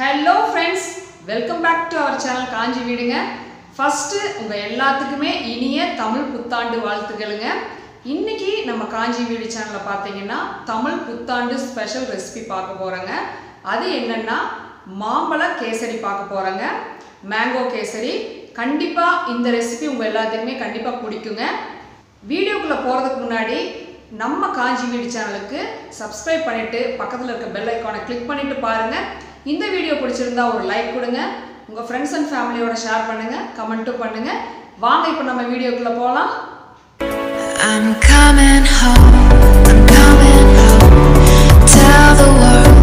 Hello friends welcome back to our channel Kanchi வீடுங்க first உங்கள் எல்லாத்துக்குமே இனிய தமிழ் புத்தாண்டு வாழ்த்துக்களுங்க. இன்னைக்கு நம்ம காஞ்சி வீடு சேனலில் பார்த்தீங்கன்னா தமிழ் புத்தாண்டு ஸ்பெஷல் ரெசிபி பார்க்க போகிறோங்க அது என்னன்னா மாம்பழ கேசரி பார்க்க போகிறோங்க மேங்கோ கேசரி. கண்டிப்பாக இந்த ரெசிபி உங்கள் எல்லாத்துக்குமே கண்டிப்பாக பிடிக்குங்க. வீடியோக்குள்ளே போகிறதுக்கு முன்னாடி நம்ம காஞ்சி வீடு சேனலுக்கு சப்ஸ்கிரைப் பண்ணிட்டு பக்கத்தில் இருக்க பெல் ஐக்கானை கிளிக் பண்ணிட்டு பாருங்க. இந்த வீடியோ பிடிச்சிருந்தா ஒரு லைக் கொடுங்க. உங்கள் ஃப்ரெண்ட்ஸ் அண்ட் ஃபேமிலியோட ஷேர் பண்ணுங்க. கமெண்ட்டும் பண்ணுங்க. வாங்க இப்போ நம்ம வீடியோக்குள்ளே போகலாம் I'm coming home, I'm coming home. Tell the world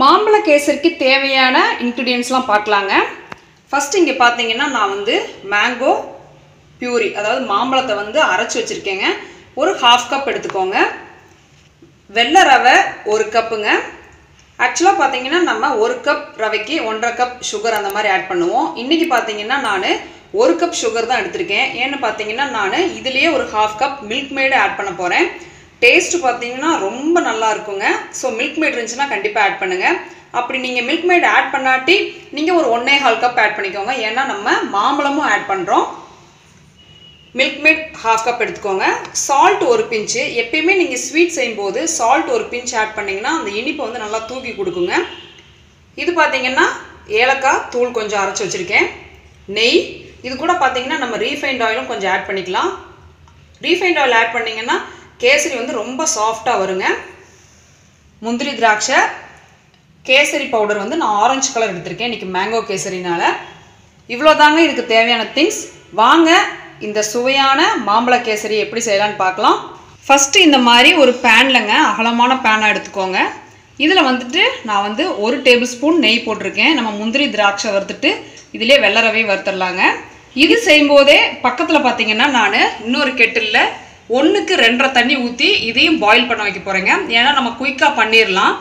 மாம்பழ கேசரிக்கு தேவையான இன்க்ரீடியன்ஸ்லாம் பார்க்கலாங்க. ஃபஸ்ட்டு இங்கே பார்த்தீங்கன்னா நான் வந்து மேங்கோ பியூரி அதாவது மாம்பழத்தை வந்து அரைச்சி வச்சுருக்கேங்க. ஒரு ஹாஃப் கப் எடுத்துக்கோங்க. வெள்ளை ரவை ஒரு கப்புங்க ஆக்சுவலாக பார்த்தீங்கன்னா நம்ம ஒரு கப் ரவைக்கு ஒன்றரை கப் சுகர் அந்த மாதிரி ஆட் பண்ணுவோம். இன்றைக்கி பார்த்தீங்கன்னா நான் ஒரு கப் சுகர் தான் எடுத்திருக்கேன். ஏன்னு பார்த்தீங்கன்னா நான் இதுலேயே ஒரு half cup Milkmaid add பண்ண போகிறேன் டேஸ்ட்டு பார்த்தீங்கன்னா ரொம்ப நல்லா இருக்குங்க. ஸோ மில்க் மேட் இருந்துச்சுன்னா கண்டிப்பாக ஆட் பண்ணுங்கள் அப்படி நீங்கள் மில்க் மேட் ஆட் பண்ணாட்டி நீங்கள் ஒரு ஒன்றே ஹால் கப் ஆட் பண்ணிக்கோங்க. ஏன்னா நம்ம மாம்பழமும் ஆட் பண்ணுறோம் மில்க் மேட் ஹாஃப் கப் எடுத்துக்கோங்க. சால்ட் ஒரு பிஞ்சு எப்பயுமே நீங்கள் ஸ்வீட் செய்யும்போது சால்ட் ஒரு பிஞ்ச் ஆட் பண்ணிங்கன்னா அந்த இனிப்பை வந்து நல்லா தூக்கி கொடுக்குங்க. இது பார்த்தீங்கன்னா ஏலக்காய் தூள் கொஞ்சம் அரைச்சி வச்சுருக்கேன். நெய். இது கூட பார்த்தீங்கன்னா நம்ம ரீஃபைண்ட் ஆயிலும் கொஞ்சம் ஆட் பண்ணிக்கலாம். ரீஃபைண்ட் ஆயில் ஆட் பண்ணிங்கன்னா கேசரி வந்து ரொம்ப சாஃப்டாக வருங்க. முந்திரி திராட்சை கேசரி பவுடர் வந்து நான் ஆரஞ்சு கலர் எடுத்திருக்கேன். இன்றைக்கி மேங்கோ கேசரினால. இவ்வளோதாங்க இதுக்கு தேவையான திங்ஸ் வாங்க இந்த சுவையான மாம்பழ கேசரி எப்படி செய்யலாம்னு பார்க்கலாம். ஃபஸ்ட்டு இந்த மாதிரி ஒரு பேன்லங்க அகலமான பேனாக எடுத்துக்கோங்க. இதில் வந்துட்டு நான் வந்து ஒரு டேபிள் ஸ்பூன் நெய் போட்டிருக்கேன். நம்ம முந்திரி திராட்சை வறுத்துட்டு இதிலே வெள்ளை ரவையும் வறுத்துடலாங்க. இது செய்யும்போதே பக்கத்தில் பார்த்தீங்கன்னா நான் இன்னொரு கெட்டிலில் ஒன்றுக்கு ரெண்டரை தண்ணி ஊற்றி இதையும் பாயில் பண்ண வைக்க போகிறேங்க ஏன்னா நம்ம குயிக்காக பண்ணிடலாம்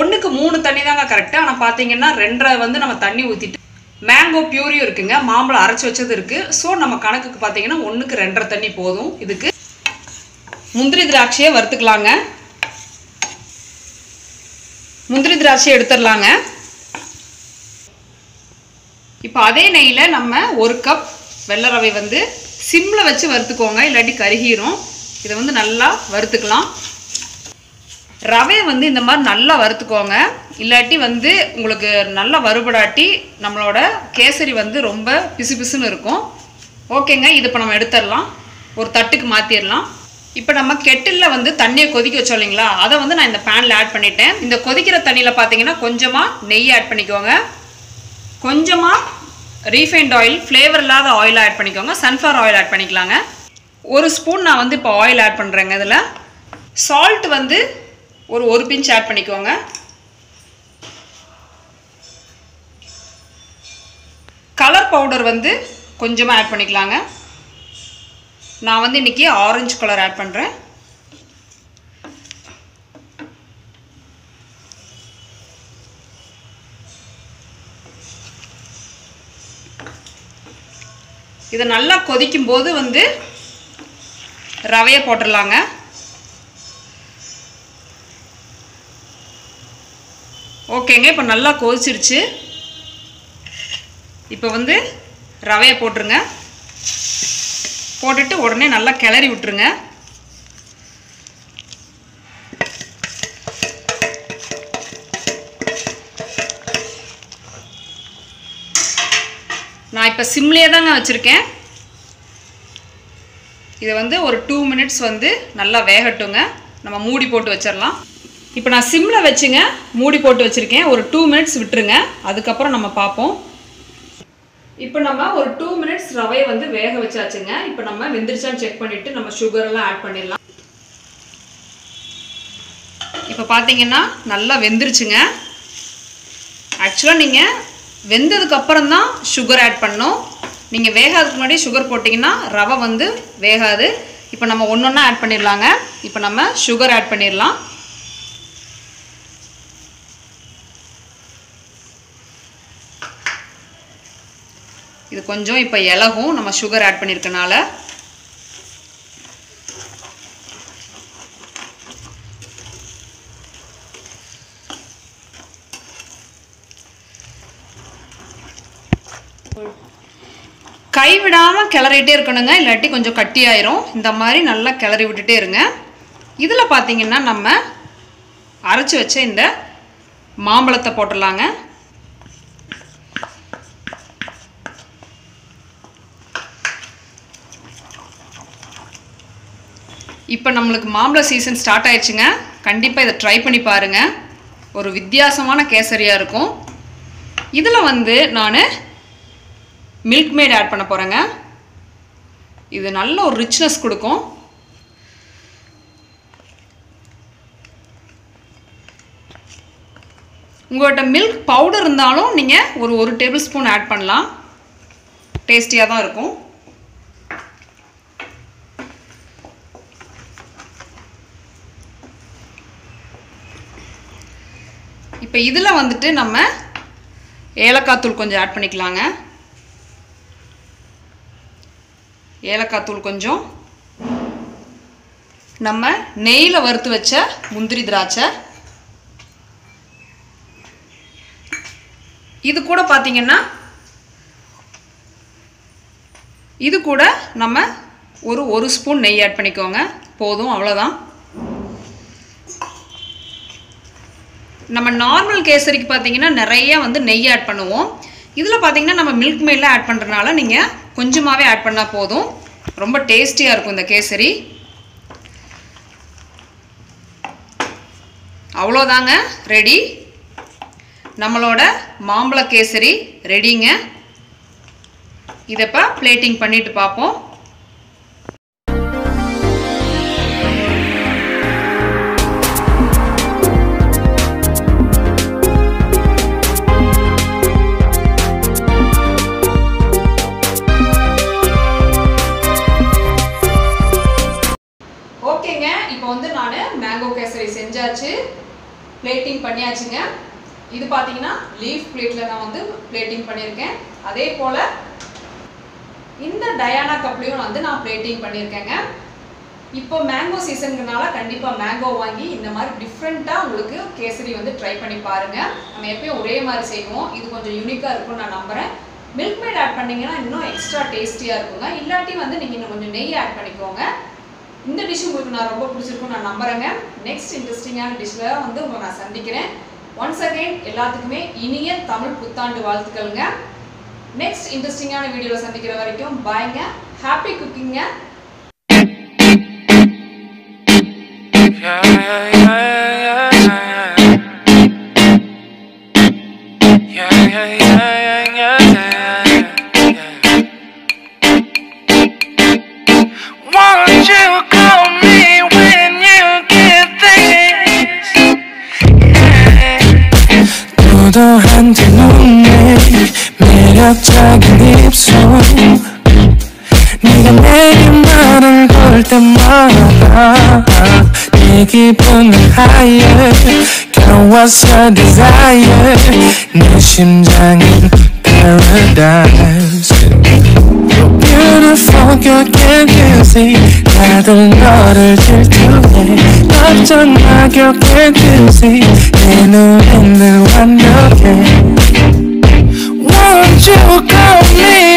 ஒன்றுக்கு மூணு தண்ணி தாங்க கரெக்டாக ஆனால் பார்த்தீங்கன்னா ரெண்டரை வந்து நம்ம தண்ணி ஊற்றிட்டு மேங்கோ பியூரியும் இருக்குங்க. மாம்பழம் அரைச்சி வச்சது இருக்குது ஸோ நம்ம கணக்குக்கு பார்த்தீங்கன்னா ஒன்றுக்கு ரெண்டரை தண்ணி போதும். இதுக்கு முந்திரி திராட்சையை வறுத்துக்கலாங்க. முந்திரி திராட்சையை எடுத்துடலாங்க. இப்போ அதே நெய்யில் நம்ம ஒரு கப் வெள்ளை ரவை வந்து சிம்மில் வச்சு வறுத்துக்கோங்க. இல்லாட்டி கருகிரும். இதை வந்து நல்லா வறுத்துக்கலாம். ரவையை வந்து இந்த மாதிரி நல்லா வறுத்துக்கோங்க. இல்லாட்டி வந்து உங்களுக்கு நல்லா வறுபடாட்டி நம்மளோட கேசரி வந்து ரொம்ப பிசு பிசுன்னு இருக்கும். ஓகேங்க இது இப்போ நம்ம எடுத்துடலாம். ஒரு தட்டுக்கு மாற்றிடலாம் இப்போ நம்ம கெட்டிலில் வந்து தண்ணியை கொதிக்க வச்சோம் இல்லைங்களா? அதை வந்து நான் இந்த பேனில் ஆட் பண்ணிட்டேன். இந்த கொதிக்கிற தண்ணியில் பார்த்தீங்கன்னா கொஞ்சமாக நெய் ஆட் பண்ணிக்கோங்க. கொஞ்சமாக ரீஃபைண்ட் ஆயில் ஃப்ளேவர் இல்லாத ஆயில் ஆட் பண்ணிக்கோங்க. சன்ஃப்ளவர் ஆயில் ஆட் பண்ணிக்கலாங்க. ஒரு ஸ்பூன் நான் வந்து இப்போ ஆயில் ஆட் பண்ணுறேங்க இதில். சால்ட் வந்து ஒரு ஒரு பிஞ்ச் ஆட் பண்ணிக்கோங்க. கலர் பவுடர் வந்து கொஞ்சமாக ஆட் பண்ணிக்கலாங்க. நான் வந்து இன்றைக்கி ஆரஞ்சு கலர் ஆட் பண்ணுறேன் இதை நல்லா கொதிக்கும் போது வந்து ரவையை போட்டுடலாங்க. ஓகேங்க இப்போ நல்லா கொதிச்சிருச்சு. இப்போ வந்து ரவையை போட்டுருங்க. போட்டுட்டு உடனே நல்லா கிளறி விட்டுருங்க. நான் இப்போ சிம்லேயே தாங்க வச்சுருக்கேன். இதை வந்து ஒரு டூ மினிட்ஸ் வந்து நல்லா வேகட்டுங்க. நம்ம மூடி போட்டு வச்சிடலாம் இப்போ நான் சிம்மில் வச்சுங்க மூடி போட்டு வச்சுருக்கேன். ஒரு டூ மினிட்ஸ் விட்டுருங்க. அதுக்கப்புறம் நம்ம பார்ப்போம். இப்போ நம்ம ஒரு டூ மினிட்ஸ் ரவையை வந்து வேக வச்சாச்சுங்க. இப்போ நம்ம வெந்திரிச்சான்னு செக் பண்ணிவிட்டு நம்ம சுகரெல்லாம் ஆட் பண்ணிடலாம். இப்போ பார்த்தீங்கன்னா நல்லா வெந்துருச்சுங்க. ஆக்சுவலாக நீங்கள் வெந்ததுக்கப்புறம் தான் சுகர் ஆட் பண்ணும் நீங்கள் வேகாததுக்கு முன்னாடி சுகர் போட்டிங்கன்னா ரவை வந்து வேகாது. இப்போ நம்ம ஒன்று ஒன்றா ஆட் பண்ணிடலாங்க. இப்போ நம்ம சுகர் ஆட் பண்ணிடலாம். இது கொஞ்சம் இப்போ இலகும். நம்ம சுகர் ஆட் பண்ணியிருக்கனால கைவிடாமல் கிளறிட்டே இருக்கணுங்க. இல்லாட்டி கொஞ்சம் கட்டியாயிரும். இந்த மாதிரி நல்லா கிளறி விட்டுட்டே இருங்க. இதில் பார்த்தீங்கன்னா நம்ம அரைச்சி வச்ச இந்த மாம்பழத்தை போட்டுடலாங்க. இப்போ நம்மளுக்கு மாம்பழ சீசன் ஸ்டார்ட் ஆயிடுச்சுங்க. கண்டிப்பாக இதை ட்ரை பண்ணி பாருங்கள் ஒரு வித்தியாசமான கேசரியாக இருக்கும். இதில் வந்து நான் மில்க் மேட் ஆட் பண்ண போகிறேங்க இது நல்ல ஒரு ரிச்னஸ் கொடுக்கும். உங்கள்கிட்ட மில்க் பவுடர் இருந்தாலும் நீங்கள் ஒரு ஒரு டேபிள் ஸ்பூன் ஆட் பண்ணலாம். டேஸ்டியாக தான் இருக்கும். இப்போ இதில் வந்துட்டு நம்ம ஏலக்காய் தூள் கொஞ்சம் ஆட் பண்ணிக்கலாங்க. ஏலக்காய் தூள் கொஞ்சம். நம்ம நெய்யில் வறுத்து வச்ச முந்திரி திராட்சை. இது கூட பார்த்தீங்கன்னா இது கூட நம்ம ஒரு ஒரு ஸ்பூன் நெய் ஆட் பண்ணிக்கோங்க. போதும் அவ்வளோதான் நம்ம நார்மல் கேசரிக்கு பார்த்தீங்கன்னா நிறைய வந்து நெய் ஆட் பண்ணுவோம். இதில் பார்த்தீங்கன்னா நம்ம மில்க் மெயிலில் ஆட் பண்ணுறதுனால நீங்கள் கொஞ்சமாகவே ஆட் பண்ணால் போதும். ரொம்ப டேஸ்டியாக இருக்கும் இந்த கேசரி. அவ்வளோதாங்க ரெடி நம்மளோட மாம்பழ கேசரி ரெடிங்க இதை இப்போ பிளேட்டிங் பண்ணிட்டு பார்ப்போம். பிளேட்டில் நான் வந்து பிளேட்டிங் பண்ணியிருக்கேன். அதே போல் இந்த டயானா கப்லையும் வந்து நான் பிளேட்டிங் பண்ணியிருக்கேங்க. இப்போ மேங்கோ சீசனுங்கனால கண்டிப்பாக மேங்கோ வாங்கி இந்த மாதிரி டிஃப்ரெண்ட்டாக உங்களுக்கு கேசரி வந்து ட்ரை பண்ணி பாருங்கள் நம்ம எப்பயும் ஒரே மாதிரி செய்வோம். இது கொஞ்சம் யூனிக்காக இருக்கும்னு நான் நம்புகிறேன் மில்க் மேட் ஆட் பண்ணிங்கன்னா இன்னும் எக்ஸ்ட்ரா டேஸ்டியாக இருக்குங்க. இல்லாட்டி வந்து நீங்கள் இன்னும் கொஞ்சம் நெய் ஆட் பண்ணிக்கோங்க. இந்த டிஷ் உங்களுக்கு நான் ரொம்ப பிடிச்சிருக்கும் நான் நம்புகிறேங்க நெக்ஸ்ட் இன்ட்ரெஸ்டிங்கான டிஷ்ஷில் வந்து உங்களை நான் சந்திக்கிறேன். ஒன்ஸ் அகைன் எல்லாத்துக்குமே இனிய தமிழ் புத்தாண்டு வாழ்த்துக்கள்ங்க நெக்ஸ்ட் இன்ட்ரெஸ்டிங்கான வீடியோவில் சந்திக்கிற வரைக்கும் பாய்ங்க ஹாப்பி குக்கிங்க Yeah, yeah, yeah, yeah, yeah. Yeah, yeah, yeah, you 도도한 두 눈에 매력적인 입술. 네가 내게 말을 걸 때마다 네 기분은 higher 겨워서 desire. 내 심장은 paradise beautiful girl you see 다들 너를 질투해 어쩌나 girl you see 내 눈엔 늘 완벽해 Won't you call me